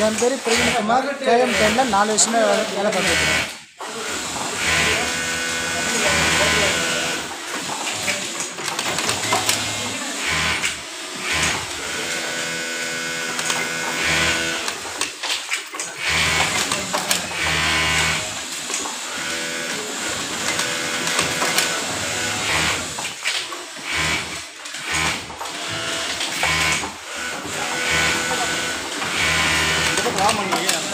என் பேர் பிரவீன்குமார் கேஎம் டென்னில் நாலு வருஷமாக வேலை வேலை பார்த்துருக்கேன் lá amanhã.